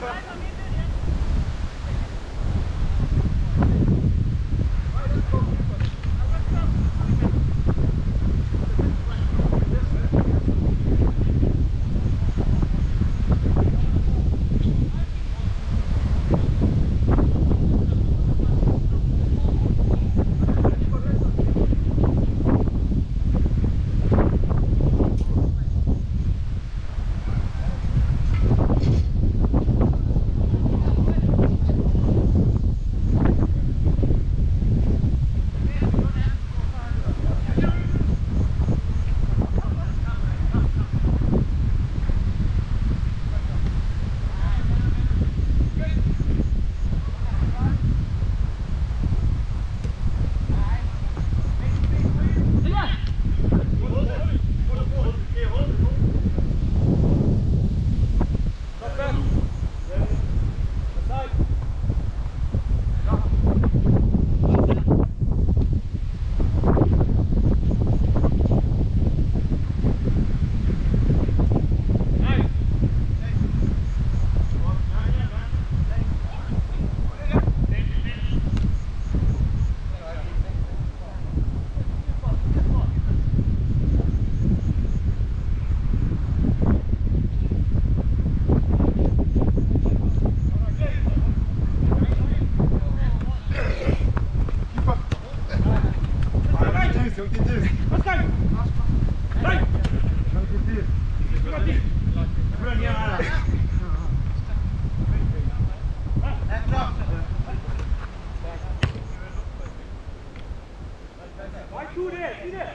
Super. Two there? See there?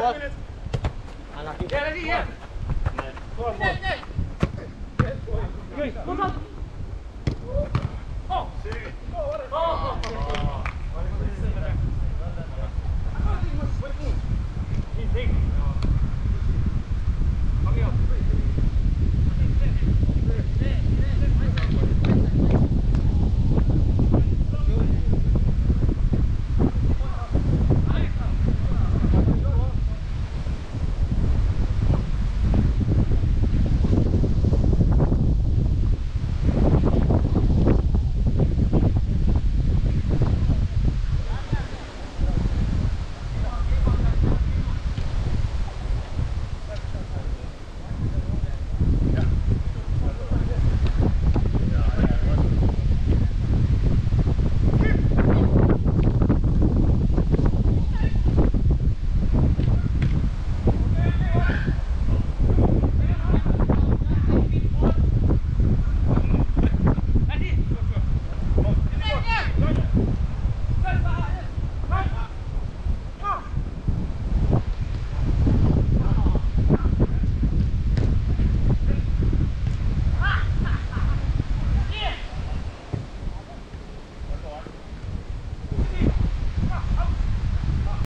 what? Anaknya. Ya, lagi ya. Good.